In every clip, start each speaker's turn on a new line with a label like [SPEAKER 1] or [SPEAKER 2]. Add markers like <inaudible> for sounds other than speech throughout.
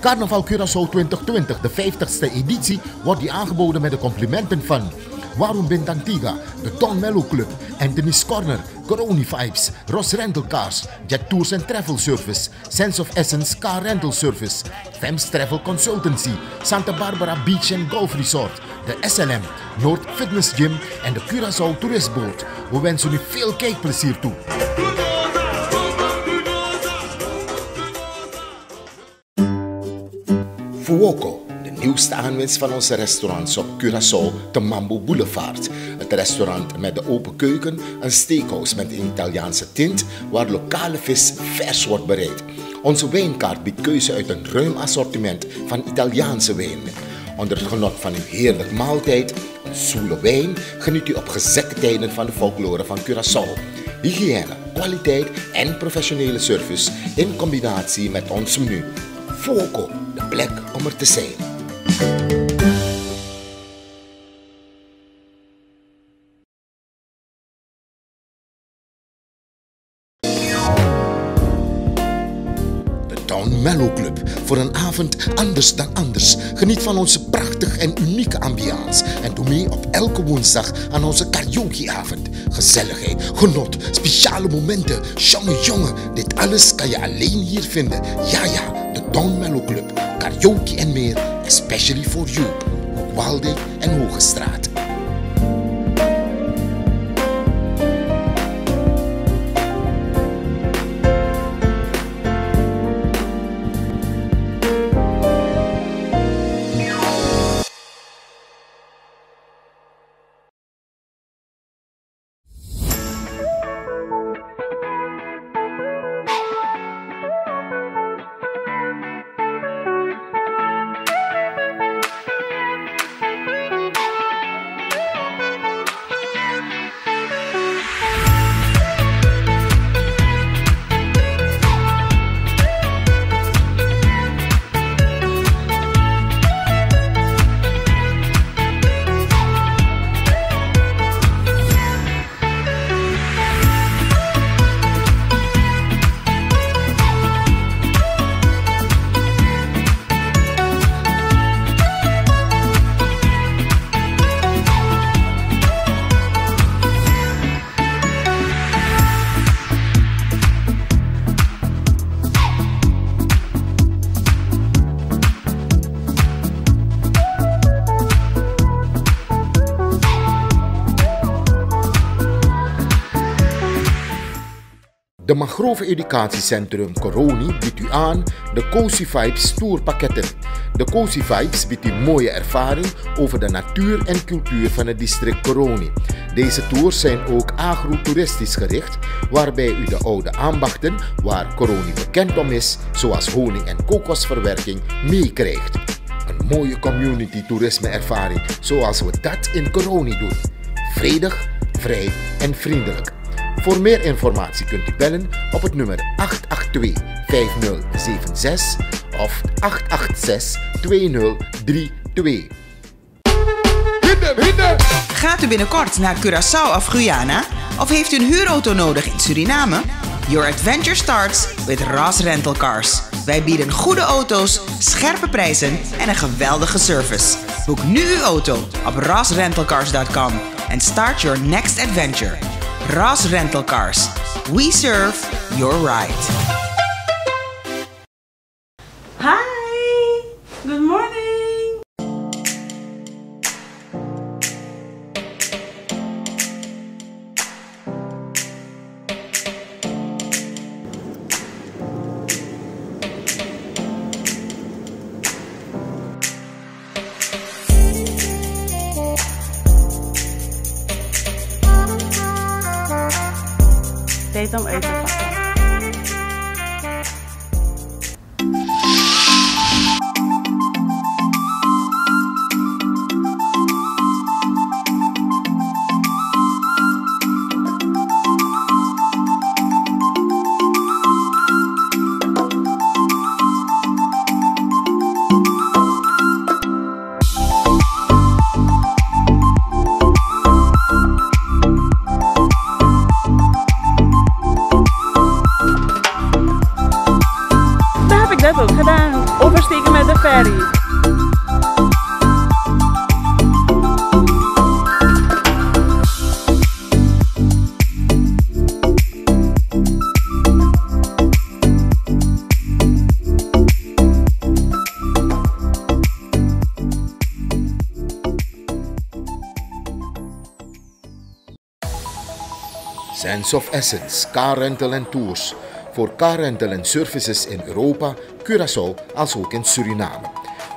[SPEAKER 1] Carnaval Curaçao 2020, de 50ste editie, wordt die aangeboden met de complimenten van Waarom Bint Antigua, de Don Mello Club, Anthony's Corner, Coroni Vibes, Ross Rental Cars, Jet Tours and Travel Service, Sense of Essence Car Rental Service, Fems Travel Consultancy, Santa Barbara Beach and Golf Resort, de SLM, Noord Fitness Gym en de Curaçao Toeristboot. We wensen u veel kijkplezier toe. Fuoco, de nieuwste aanwinst van onze restaurants op Curaçao, de Mambo Boulevard. Het restaurant met de open keuken, een steakhouse met een Italiaanse tint waar lokale vis vers wordt bereid. Onze wijnkaart biedt keuze uit een ruim assortiment van Italiaanse wijnen. Onder het genot van uw heerlijk maaltijd, een zoele wijn, geniet u op gezette tijden van de folklore van Curaçao. Hygiëne, kwaliteit en professionele service in combinatie met ons menu. Foco, plek om er te zijn. De Town Mellow Club. Voor een avond anders dan anders. Geniet van onze prachtige en unieke ambiance. En doe mee op elke woensdag aan onze karaokeavond. Gezelligheid, genot, speciale momenten. Jongen, jongen, dit alles kan je alleen hier vinden. Ja, ja, de Town Mellow Club. Karaoke en meer, especially for you. Hoogwalde en Hogestraat. De Mangrove Educatiecentrum Coroni biedt u aan de Cozy Vibes tourpakketten. De Cozy Vibes biedt u mooie ervaring over de natuur en cultuur van het district Coroni. Deze tours zijn ook agrotoeristisch gericht, waarbij u de oude ambachten, waar Coroni bekend om is, zoals honing- en kokosverwerking, meekrijgt. Een mooie community toerisme ervaring, zoals we dat in Coroni doen. Vredig, vrij en vriendelijk. Voor meer informatie kunt u bellen op het nummer 882-5076 of 886-2032.
[SPEAKER 2] Gaat u binnenkort naar Curaçao of Guyana? Of heeft u een huurauto nodig in Suriname? Your adventure starts with Ras Rental Cars. Wij bieden goede auto's, scherpe prijzen en een geweldige service. Boek nu uw auto op rasrentalcars.com and start your next adventure. Ras Rental Cars. We serve your ride.
[SPEAKER 1] Of Essence, Car Rental en Tours. Voor car rental en services in Europa, Curaçao als ook in Suriname.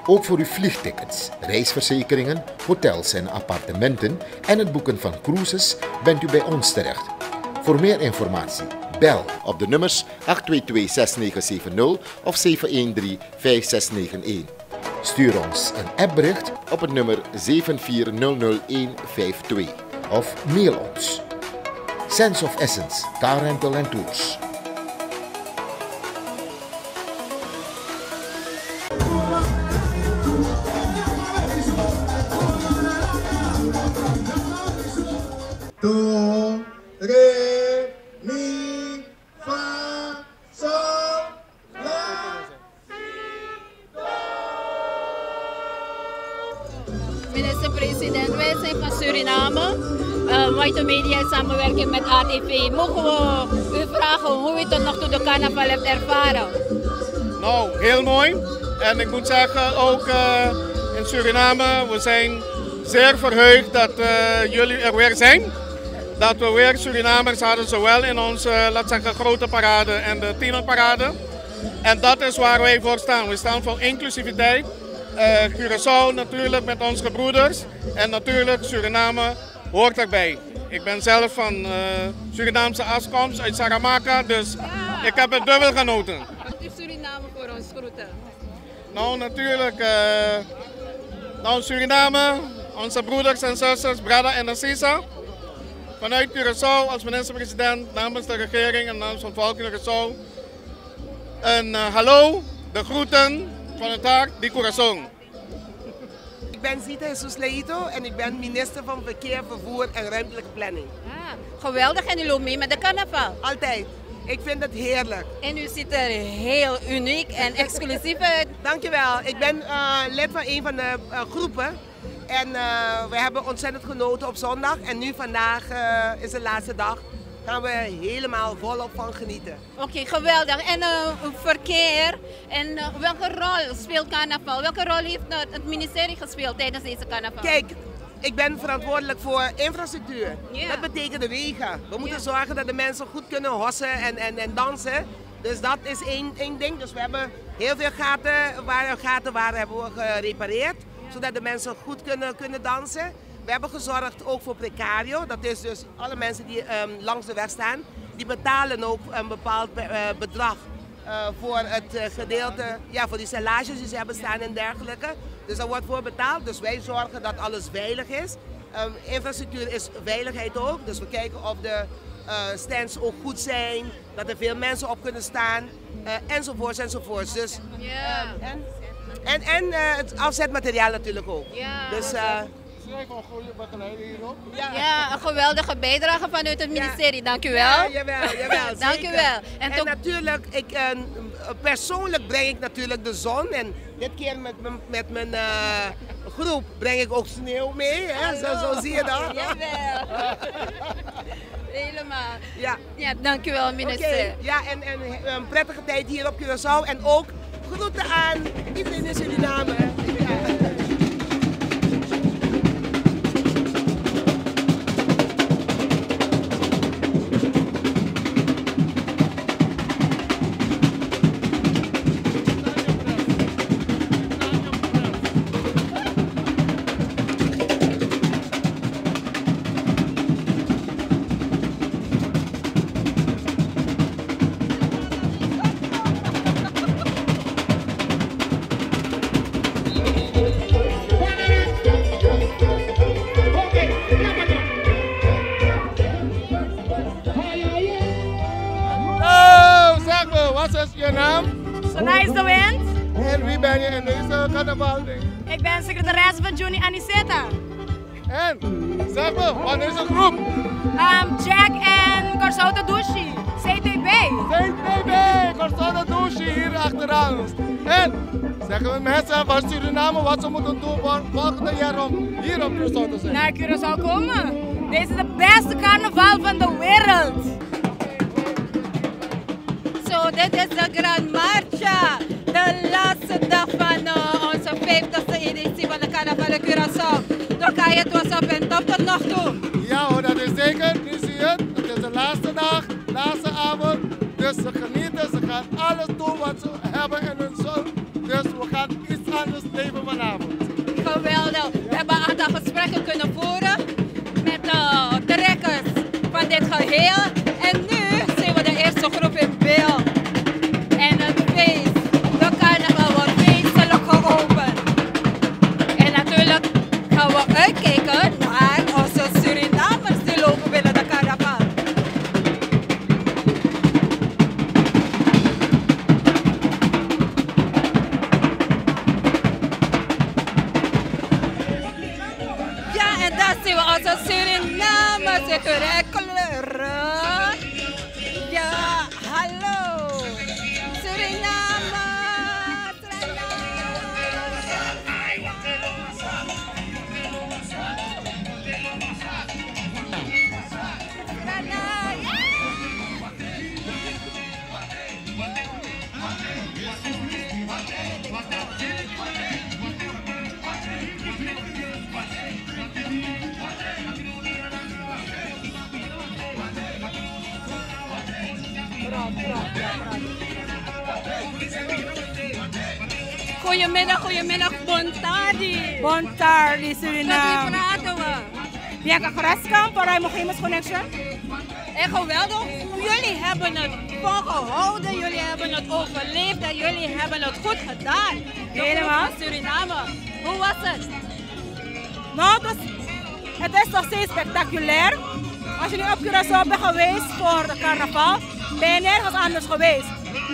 [SPEAKER 1] Ook voor uw vliegtickets, reisverzekeringen, hotels en appartementen en het boeken van cruises bent u bij ons terecht. Voor meer informatie bel op de nummers 822-6970 of 713-5691. Stuur ons een appbericht op het nummer 7400152 of mail ons. Sense of Essence, Car Rental en Tours.
[SPEAKER 3] ATV. Mogen we u vragen hoe u tot nog toe de carnaval hebt ervaren?
[SPEAKER 4] Nou, heel mooi. En ik moet zeggen, ook uh, in Suriname, we zijn zeer verheugd dat uh, jullie er weer zijn. Dat we weer Surinamers hadden, zowel in onze, laat zeggen, grote parade en de tienerparade. En dat is waar wij voor staan. We staan voor inclusiviteit. Curaçao natuurlijk met onze broeders. En natuurlijk Suriname hoort erbij. Ik ben zelf van uh, Surinaamse afkomst uit Saramaka, dus
[SPEAKER 3] Ja.
[SPEAKER 4] ik heb het dubbel genoten.
[SPEAKER 3] Wat is Suriname voor ons groeten?
[SPEAKER 4] Nou, natuurlijk. eh, nou, Suriname, onze broeders en zusters, Brada en Assisa. Vanuit Curaçao als minister-president, namens de regering en namens het volk in Curaçao. Een eh, hallo, de groeten van het hart, die Curaçao.
[SPEAKER 5] Ik ben Zita Jesus Leito en ik ben minister van Verkeer, Vervoer en Ruimtelijke Planning.
[SPEAKER 3] Ah, geweldig en u loopt mee met de carnaval.
[SPEAKER 5] Altijd. Ik vind het heerlijk.
[SPEAKER 3] En u ziet er heel uniek en <laughs> exclusief uit.
[SPEAKER 5] Dankjewel. Ik ben eh, lid van een van de eh, groepen. En eh, we hebben ontzettend genoten op zondag. En nu vandaag is de laatste dag. Gaan we helemaal volop van genieten.
[SPEAKER 3] Oké, geweldig. En eh, verkeer, en eh, welke rol speelt carnaval? Welke rol heeft nou het ministerie gespeeld tijdens deze carnaval?
[SPEAKER 5] Kijk, ik ben verantwoordelijk voor infrastructuur. Dat betekent de wegen. We moeten zorgen dat de mensen goed kunnen hossen en, en, en dansen. Dus dat is één, één ding. Dus we hebben heel veel gaten waar gaten waren, hebben we gerepareerd. Zodat de mensen goed kunnen, kunnen dansen. We hebben gezorgd ook voor precario. Dat is dus alle mensen die ehm, langs de weg staan. Die betalen ook een bepaald be- eh, bedrag eh, voor het eh, gedeelte, ja, voor die stellages die ze hebben staan en dergelijke. Dus daar wordt voor betaald. Dus wij zorgen dat alles veilig is. Ehm, infrastructuur is veiligheid ook. Dus we kijken of de stands ook goed zijn, dat er veel mensen op kunnen staan, enzovoorts enzovoorts. Dus,
[SPEAKER 3] Ja.
[SPEAKER 5] en en, en het afzetmateriaal natuurlijk ook.
[SPEAKER 3] Ja.
[SPEAKER 5] Dus, eh, ja.
[SPEAKER 3] Ja, een geweldige bijdrage vanuit het ministerie. Dank u wel.
[SPEAKER 5] Ja, jawel, jawel. <laughs>
[SPEAKER 3] Dank u
[SPEAKER 5] zeker.
[SPEAKER 3] wel. En
[SPEAKER 5] En, natuurlijk, ik, eh, persoonlijk breng ik natuurlijk de zon. En dit keer met, mijn- met mijn eh, groep breng ik ook sneeuw mee. Hè? Zo, zo zie je dat. <laughs>
[SPEAKER 3] Jawel. <laughs> Helemaal.
[SPEAKER 5] Ja.
[SPEAKER 3] Ja, dank u wel,
[SPEAKER 5] Oké,
[SPEAKER 3] minister.
[SPEAKER 5] ja, en, en een prettige tijd hier op Curaçao. En ook groeten aan iedereen in Suriname.
[SPEAKER 4] In deze carnaval?
[SPEAKER 6] Ik ben secretaresse van Juni Aniseta.
[SPEAKER 4] En zeg me, wat is een groep?
[SPEAKER 6] Um, Jack en van Corsauta Dushi, CTB.
[SPEAKER 7] CTB, Corsauta Dushi hier achteraan ons. En zeggen we mensen van Suriname wat ze moeten doen voor volgende jaar om hier op Curaçao te zijn.
[SPEAKER 6] Naar Curaçao komen. Deze is de beste carnaval van de wereld.
[SPEAKER 3] Zo, dit is de Grand Marcha. De laatste dag van uh, onze 50e editie van de Carnaval Curaçao. Dan kan je het was op en top tot nog toe.
[SPEAKER 7] Ja hoor, dat is zeker. Nu zie je het. Het is de laatste dag, laatste avond. Dus ze genieten, ze gaan alles doen wat ze hebben in hun zon. Dus we gaan iets anders leven vanavond.
[SPEAKER 3] Geweldig. We hebben een aantal gesprekken kunnen voeren met de rekkers van dit geheel. Goedemiddag, goedemiddag, Bontadi. Met wie
[SPEAKER 6] Suriname.
[SPEAKER 3] praten we?
[SPEAKER 6] Bianca Graskamp Raymond Gemers Connection.
[SPEAKER 3] En geweldig, jullie hebben het volgehouden, jullie hebben het overleefd en jullie hebben het goed gedaan.
[SPEAKER 6] Helemaal.
[SPEAKER 3] Suriname. Hoe was het?
[SPEAKER 6] Nou, het, was- het is nog steeds spectaculair. Als nu op Curaçao bent geweest voor de carnaval, ben je nergens anders geweest.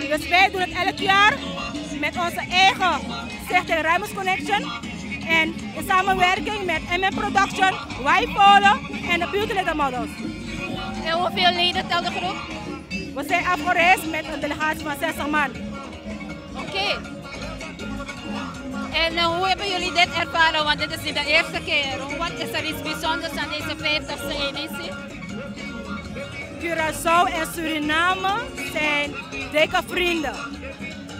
[SPEAKER 6] Dus wij doen het elk jaar met onze eigen Stichting Rijmers Connection. En in samenwerking met MM Production, Wijpolen en de Beauty Models.
[SPEAKER 3] En hoeveel leden telt de groep?
[SPEAKER 6] We zijn afgereisd met een delegatie van 60 man.
[SPEAKER 3] Oké. En eh, hoe hebben jullie dit ervaren? Want dit is niet de eerste keer. Wat is er iets bijzonders aan deze 50ste editie?
[SPEAKER 6] Curaçao en Suriname zijn dikke vrienden.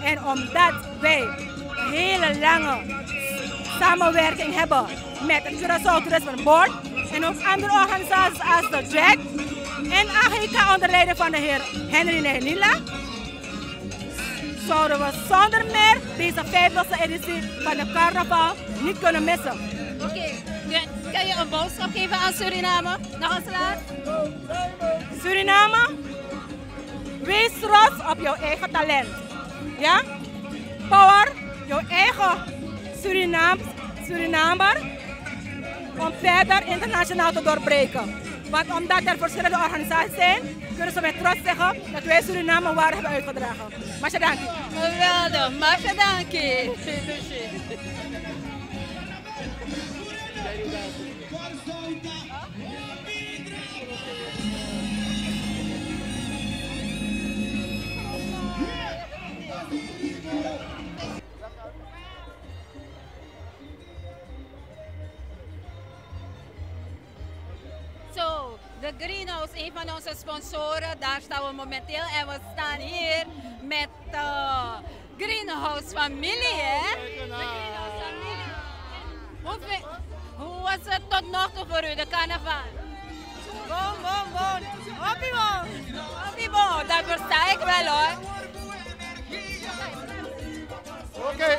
[SPEAKER 6] En omdat wij een hele lange samenwerking hebben met het Curaçao Tourism Board en ook andere organisaties als de JAC en AGK onder leiding van de heer Henry Nehlila, zouden we zonder meer deze 50e editie van de carnaval niet kunnen missen.
[SPEAKER 3] Oké. Kan- Kan je een boodschap geven aan Suriname? Nog eens laat.
[SPEAKER 6] Suriname, wees trots op jouw eigen talent. Ja? Power, jouw eigen Surinaams, Surinamer, om verder internationaal te doorbreken. Want omdat er verschillende organisaties zijn, kunnen ze met trots zeggen dat wij Suriname waar hebben uitgedragen. Maar dank.
[SPEAKER 3] Geweldig. Masha. <laughs> de Greenhouse, een van onze sponsoren, daar staan we momenteel. En we staan hier met de Greenhouse familie, hè? De Greenhouse familie. Hoe, was het tot nog toe voor u, de carnaval? Bon, bon, bon. Hoppie, bon. Hoppie, bon. Dat versta ik wel, hoor.
[SPEAKER 7] Oké.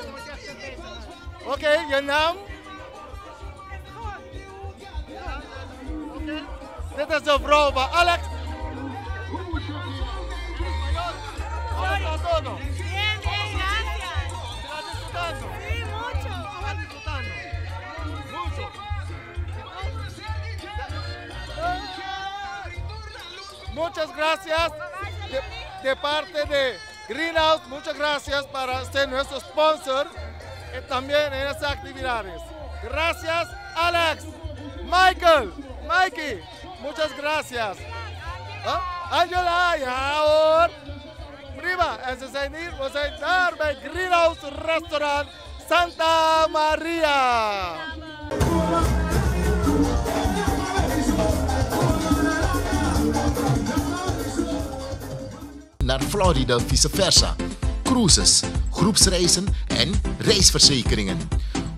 [SPEAKER 7] Oké, je naam? Dit is vrouw van Alex. Hola a todos.
[SPEAKER 6] Bien, bien, gracias.
[SPEAKER 7] ¿Estás disfrutando?
[SPEAKER 6] Sí, mucho.
[SPEAKER 7] ¿Estás disfrutando? Mucho. Muchas gracias de, de parte de Greenhouse. Muchas gracias para ser nuestro sponsor y también en estas actividades. Gracias, Alex, Michael, Mikey. Muchas gracias.
[SPEAKER 8] Angela, ja hoor. Prima. En ze zijn hier, we zijn daar bij Greenhouse Restaurant Santa Maria.
[SPEAKER 1] Naar Florida vice versa. Cruises, groepsreizen en reisverzekeringen.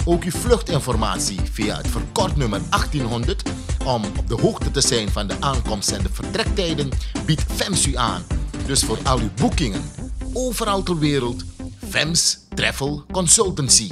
[SPEAKER 1] Ook uw vluchtinformatie via het verkortnummer 1800 om op de hoogte te zijn van de aankomst en de vertrektijden biedt FEMS u aan. Dus voor al uw boekingen, overal ter wereld, FEMS Travel Consultancy.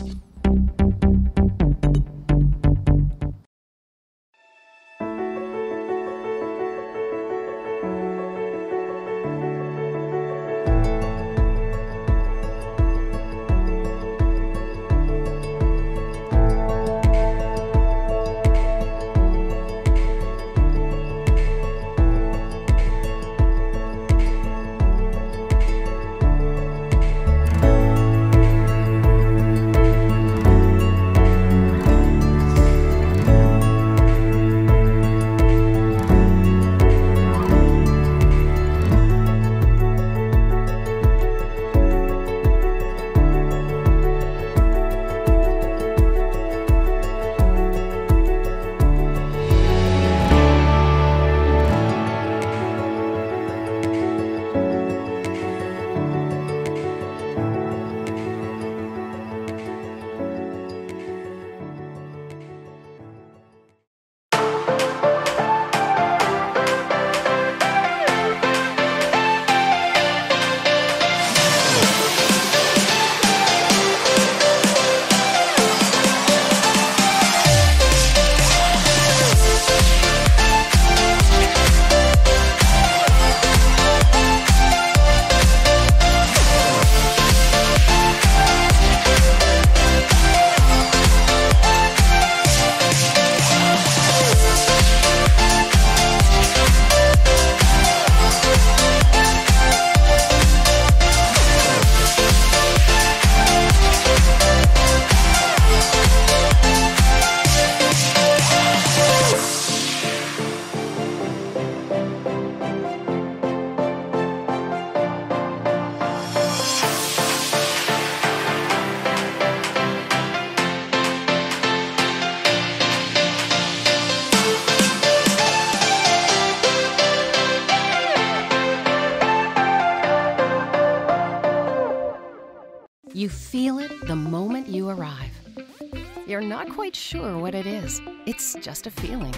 [SPEAKER 9] Just a feeling.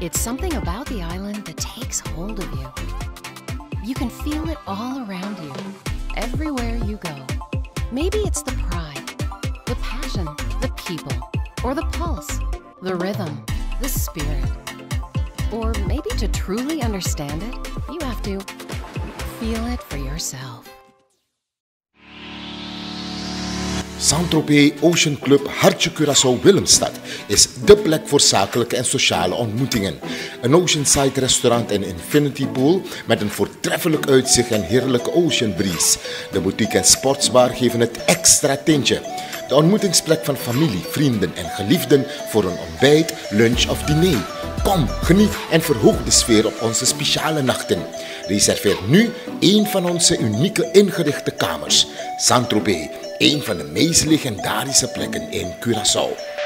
[SPEAKER 9] It's something about the island that takes hold of you. You can feel it all around you, everywhere you go. Maybe it's the pride, the passion, the people, or the pulse, the rhythm, the spirit. Or maybe to truly understand it, you have to feel it for yourself.
[SPEAKER 1] Saint-Tropez Ocean Club Hartje Curaçao Willemstad is dé plek voor zakelijke en sociale ontmoetingen. Een oceanside restaurant en infinity pool met een voortreffelijk uitzicht en heerlijke ocean breeze. De boutique en sportsbar geven het extra tintje. De ontmoetingsplek van familie, vrienden en geliefden voor een ontbijt, lunch of diner. Kom, geniet en verhoog de sfeer op onze speciale nachten. Reserveer nu een van onze unieke ingerichte kamers. Saint-Tropez, een van de meest legendarische plekken in Curaçao.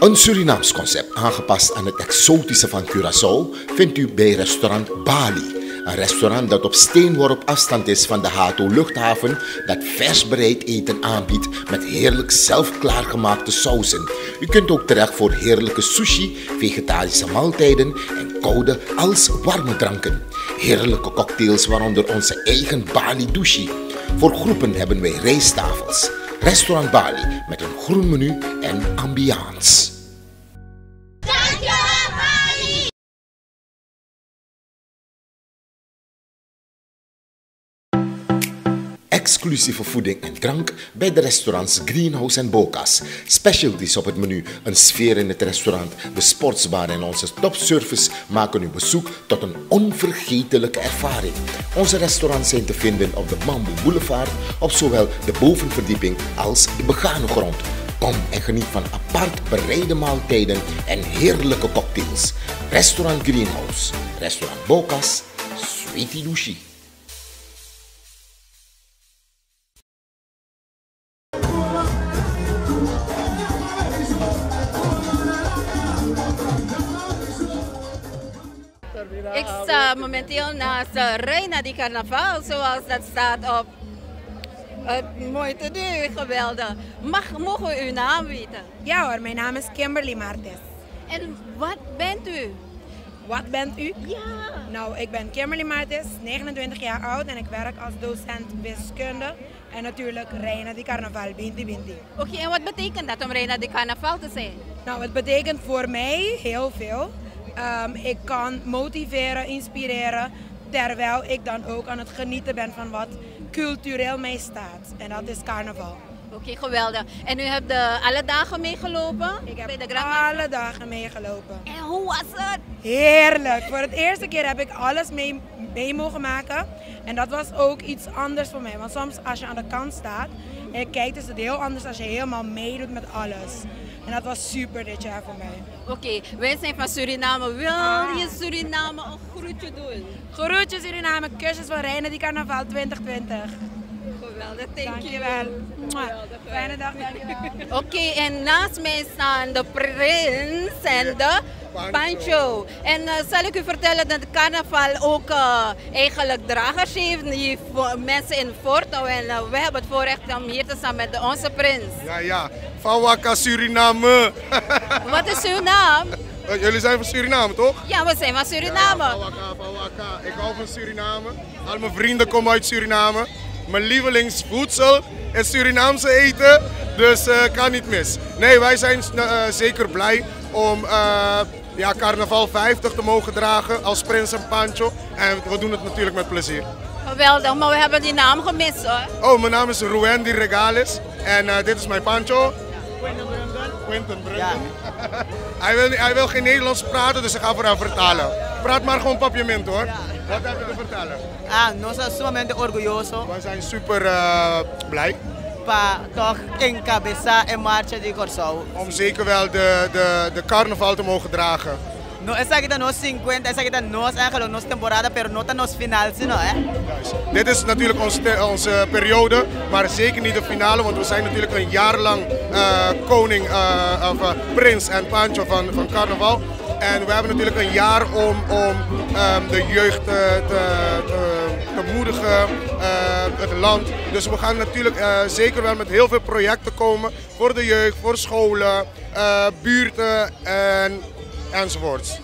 [SPEAKER 1] Een Surinaams concept aangepast aan het exotische van Curaçao vindt u bij restaurant Bali. Een restaurant dat op steenworp afstand is van de Hato luchthaven, dat vers bereid eten aanbiedt met heerlijk zelf klaargemaakte sauzen. U kunt ook terecht voor heerlijke sushi, vegetarische maaltijden en koude als warme dranken. Heerlijke cocktails waaronder onze eigen Bali Dushi. Voor groepen hebben wij rijsttafels. Restaurant Bali met een groen menu en ambiance. Exclusieve voeding en drank bij de restaurants Greenhouse en Boca's. Specialties op het menu, een sfeer in het restaurant, de sportsbar en onze topservice maken uw bezoek tot een onvergetelijke ervaring. Onze restaurants zijn te vinden op de Bamboo Boulevard, op zowel de bovenverdieping als de begane grond. Kom en geniet van apart bereide maaltijden en heerlijke cocktails. Restaurant Greenhouse, restaurant Bokas, Sweetie Lucy.
[SPEAKER 3] Momenteel naast uh, Reina di Carnaval, zoals dat staat op het mooi te doen, geweldig. Mag, mogen we uw naam weten?
[SPEAKER 10] Ja hoor, mijn naam is Kimberly Martes.
[SPEAKER 3] En wat bent u?
[SPEAKER 10] Wat bent u?
[SPEAKER 3] Ja.
[SPEAKER 10] Nou, ik ben Kimberly Martes, 29 jaar oud en ik werk als docent wiskunde. En natuurlijk Reina di Carnaval, Binti Binti.
[SPEAKER 3] Oké, en wat betekent dat om Reina di Carnaval te zijn?
[SPEAKER 10] Nou, het betekent voor mij heel veel. Um, ik kan motiveren, inspireren, terwijl ik dan ook aan het genieten ben van wat cultureel mij staat. En dat is carnaval.
[SPEAKER 3] Oké, geweldig. En u hebt de, alle dagen meegelopen?
[SPEAKER 10] Ik heb
[SPEAKER 3] bij de
[SPEAKER 10] alle dagen meegelopen.
[SPEAKER 3] En hoe was het?
[SPEAKER 10] Heerlijk. Voor het eerste keer heb ik alles mee, mee mogen maken. En dat was ook iets anders voor mij. Want soms als je aan de kant staat en je kijkt is het heel anders als je helemaal meedoet met alles. En dat was super dit jaar voor mij.
[SPEAKER 3] Oké, wij zijn van Suriname. Wil
[SPEAKER 10] Ah.
[SPEAKER 3] je Suriname een groetje doen?
[SPEAKER 10] Groetjes Suriname, kusjes van Reina die Carnaval 2020.
[SPEAKER 3] Geweldig, thank
[SPEAKER 10] Dankjewel.
[SPEAKER 3] you.
[SPEAKER 10] Mwah. Fijne dag, dankjewel.
[SPEAKER 3] Oké, en naast mij staan de prins en de Pancho. En eh, zal ik u vertellen dat de carnaval ook eh, eigenlijk dragers heeft, die mensen in voortouw. En eh, we hebben het voorrecht om hier te staan met de- onze prins.
[SPEAKER 8] Ja, ja. Van Wakka, Suriname. <laughs>
[SPEAKER 3] Wat is uw naam?
[SPEAKER 8] Eh, Jullie zijn van Suriname, toch?
[SPEAKER 3] Ja, we zijn van Suriname.
[SPEAKER 8] Ja, van Wakka, van Wakka. Ik hou van Suriname. Al mijn vrienden komen uit Suriname. Mijn lievelingsvoedsel is Surinaamse eten, dus eh, kan niet mis. Nee, wij zijn eh, zeker blij om eh, ja, carnaval 50 te mogen dragen als Prins en Pancho. En we doen het natuurlijk met plezier.
[SPEAKER 3] Geweldig, maar we hebben die naam gemist hoor.
[SPEAKER 8] Oh, mijn naam is Ruendi Regales en dit is mijn Pancho. Quentin <laughs> hij, wil, hij wil geen Nederlands praten, dus ik ga voor hem vertalen. Praat maar gewoon papiamento hoor. Wat heb je te vertellen?
[SPEAKER 11] Ah, nós somos sumamente orgulhosos
[SPEAKER 8] We zijn super eh, blij
[SPEAKER 11] para toch encabeçar a marcha de Corsau.
[SPEAKER 8] om zeker wel de, de, de carnaval te mogen dragen.
[SPEAKER 11] No, nos 50, essa aqui está nos eigenlijk nos temporada, pero no nos hè?
[SPEAKER 8] Dit is natuurlijk onze, periode, maar zeker niet de finale, want we zijn natuurlijk een jaar lang eh, koning, eh, of eh, prins en Pancho van, van carnaval. En we hebben natuurlijk een jaar om, om ehm, de jeugd te, te, te, moedigen, eh, het land. Dus we gaan natuurlijk eh, zeker wel met heel veel projecten komen voor de jeugd, voor scholen, eh, buurten en, enzovoorts.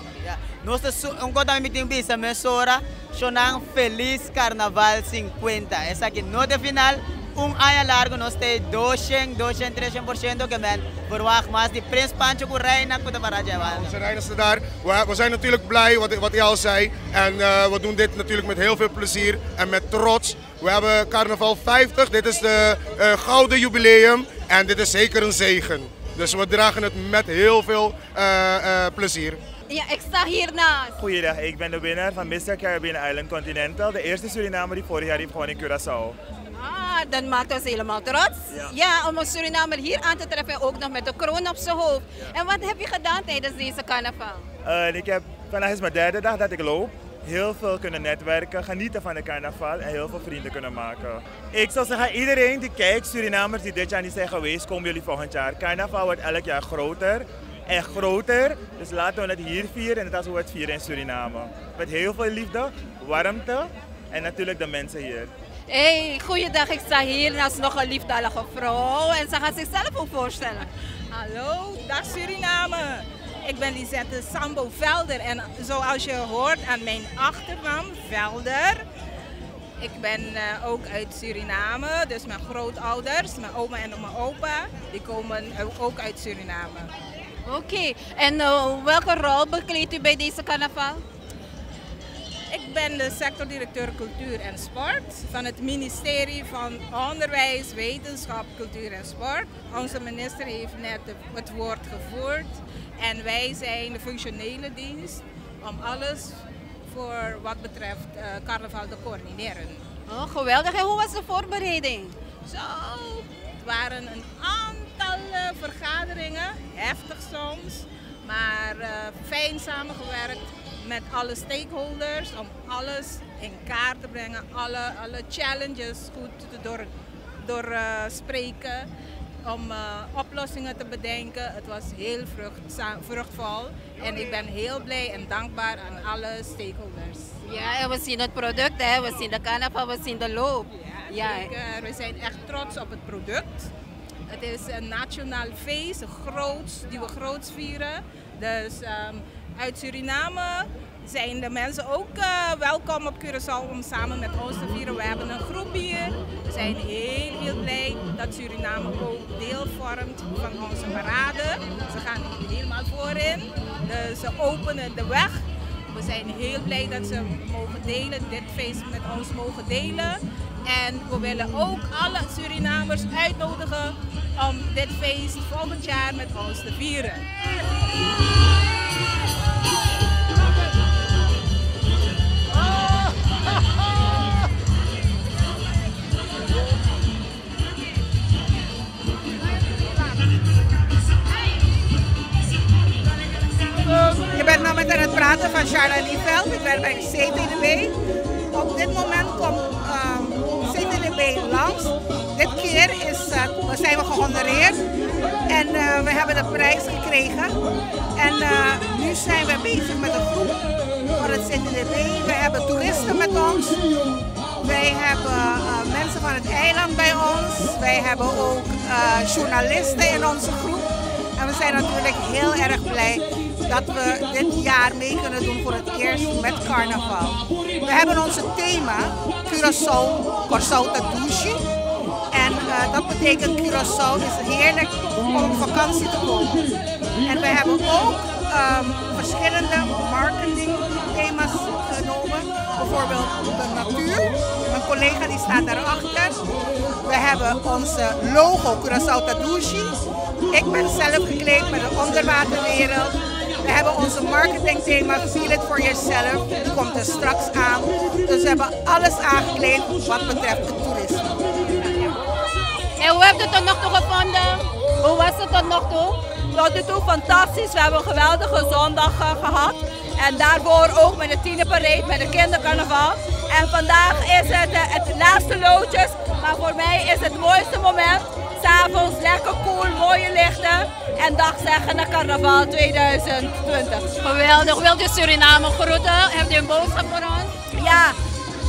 [SPEAKER 11] Nós um conta me tem bisa, me sora, chonang feliz carnaval 50. Essa aqui no de final, um ano largo nós tem 200, 200, 300% que men verwacht mas die Prins Pancho Kureina kuda para jawan.
[SPEAKER 8] Onze Reiners daar. We, we zijn natuurlijk blij, wat, wat hij al zei. En eh, we doen dit natuurlijk met heel veel plezier en met trots. We hebben carnaval 50, dit is de eh, gouden jubileum. En dit is zeker een zegen. Dus we dragen het met heel veel eh, eh, plezier.
[SPEAKER 3] Ja, ik sta hiernaast.
[SPEAKER 12] Goeiedag, ik ben de winnaar van Mr. Caribbean Island Continental. De eerste Surinamer die vorig jaar heeft gewonnen in Curaçao.
[SPEAKER 3] Ah, dat maakt ons helemaal trots. Ja. om een Surinamer hier aan te treffen, ook nog met de kroon op zijn hoofd. En wat heb je gedaan tijdens deze carnaval?
[SPEAKER 12] Eh, ik heb, vandaag is mijn derde dag dat ik loop. Heel veel kunnen netwerken, genieten van de carnaval en heel veel vrienden kunnen maken. Ik zou zeggen, iedereen die kijkt, Surinamers die dit jaar niet zijn geweest, komen jullie volgend jaar. Carnaval wordt elk jaar groter en groter. Dus laten we het hier vieren en dat is we het vieren in Suriname. Met heel veel liefde, warmte en natuurlijk de mensen hier.
[SPEAKER 3] Hey, goeiedag. Ik sta hier naast nog een liefdadige vrouw. En ze gaat zichzelf ook voorstellen.
[SPEAKER 13] Hallo, dag Suriname. Ik ben Lisette Sambo Velder en zoals je hoort aan mijn achternaam Velder. Ik ben eh, ook uit Suriname, dus mijn grootouders, mijn oma en mijn opa, die komen ook uit Suriname.
[SPEAKER 3] Oké, en eh, welke rol bekleedt u bij deze carnaval?
[SPEAKER 13] Ik ben de sectordirecteur Cultuur en Sport van het ministerie van Onderwijs, Wetenschap, Cultuur en Sport. Onze minister heeft net het woord gevoerd en wij zijn de functionele dienst om alles voor wat betreft eh, carnaval te coördineren.
[SPEAKER 3] Oh, geweldig. En hoe was de voorbereiding?
[SPEAKER 13] Zo, waren een aantal eh, vergaderingen, heftig soms, maar eh, fijn samengewerkt met alle stakeholders om alles in kaart te brengen, alle, alle challenges goed te door, doorspreken, om eh, oplossingen te bedenken. Het was heel vrucht, vruchtvol en ik ben heel blij en dankbaar aan alle stakeholders.
[SPEAKER 3] Ja, en we zien het product, hè? we zien de carnaval, we zien de loop.
[SPEAKER 13] Ja. We zijn echt trots op het product. Het is een nationaal feest, groots, die we groots vieren. Dus ehm, uit Suriname zijn de mensen ook uh, welkom op Curaçao om samen met ons te vieren. We hebben een groep hier. We zijn heel, heel blij dat Suriname ook deel vormt van onze parade. Ze gaan helemaal voorin. Dus ze openen de weg. We zijn heel blij dat ze mogen delen, dit feest met ons mogen delen. En we willen ook alle Surinamers uitnodigen om dit feest volgend jaar met ons te vieren.
[SPEAKER 14] Je bent nou met aan het praten van Charlotte Lieveld. Ik ben bij CTDB. Op dit moment komt Langs. Dit keer is, uh, zijn we gehonoreerd en uh, we hebben de prijs gekregen. En uh, nu zijn we bezig met een groep van het CTDB. We hebben toeristen met ons. Wij hebben mensen van het eiland bij ons. Wij hebben ook journalisten in onze groep. En we zijn natuurlijk heel erg blij dat we dit jaar mee kunnen doen voor het eerst met carnaval. We hebben onze thema Curaçao Corsauta Douche. En uh, dat betekent Curaçao is heerlijk om op vakantie te komen. En we hebben ook um, verschillende marketingthema's genomen. Bijvoorbeeld de natuur. Mijn collega die staat daarachter. We hebben onze logo Curaçao Tadushi. Ik ben zelf gekleed met de onderwaterwereld. We hebben onze marketingthema Feel It For Yourself. Die komt er straks aan. Dus we hebben alles aangekleed wat betreft het toerisme.
[SPEAKER 3] En hoe hebt u het tot nog toe gevonden? Hoe was het tot nog toe?
[SPEAKER 6] Tot nu toe fantastisch. We hebben een geweldige zondag uh, gehad. En daarvoor ook met de tienerparade, met de kindercarnaval. En vandaag is het uh, het laatste loodjes. Maar voor mij is het mooiste moment S'avonds lekker cool, mooie lichten. En dag zeggen naar carnaval 2020.
[SPEAKER 3] Geweldig. Wilt u Suriname groeten? Heeft u een boodschap voor ons?
[SPEAKER 6] Ja,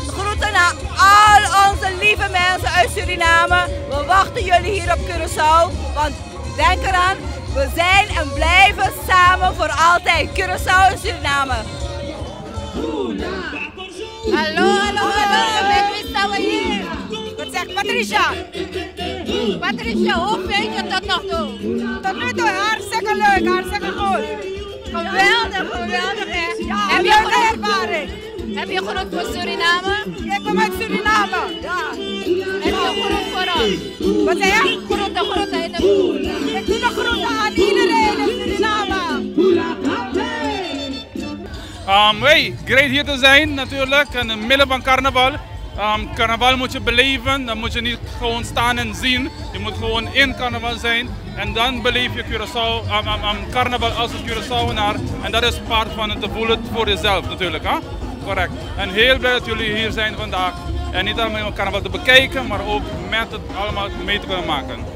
[SPEAKER 6] groeten naar al onze lieve mensen uit Suriname. We wachten jullie hier op Curaçao. Want denk eraan, we zijn en blijven samen voor altijd. Curaçao en Suriname.
[SPEAKER 3] Hallo, hallo, hallo. Met wie staan we hier?
[SPEAKER 6] Zegt Patricia?
[SPEAKER 3] Patricia, hoe vind je tot nog toe?
[SPEAKER 6] Tot nu toe hartstikke leuk, hartstikke goed.
[SPEAKER 3] Geweldig, geweldig hè?
[SPEAKER 6] Ja, Heb je leuke ervaring.
[SPEAKER 3] Heb je groet voor Suriname?
[SPEAKER 6] Ik kom uit Suriname, ja.
[SPEAKER 3] Heb je groet voor ons?
[SPEAKER 6] Wat zeg je?
[SPEAKER 3] Groeten, groeten in de
[SPEAKER 6] Ik doe de groeten aan iedereen in Suriname.
[SPEAKER 15] Um, hey, great hier te zijn natuurlijk, in het midden van carnaval. Um, carnaval moet je beleven, dan moet je niet gewoon staan en zien. Je moet gewoon in carnaval zijn. En dan beleef je Curaçao, um, um, carnaval als een Curaçaoenaar. En dat is part van het te voelen voor jezelf natuurlijk. Hè? Correct. En heel blij dat jullie hier zijn vandaag. En niet alleen om carnaval te bekijken, maar ook met het allemaal mee te kunnen maken.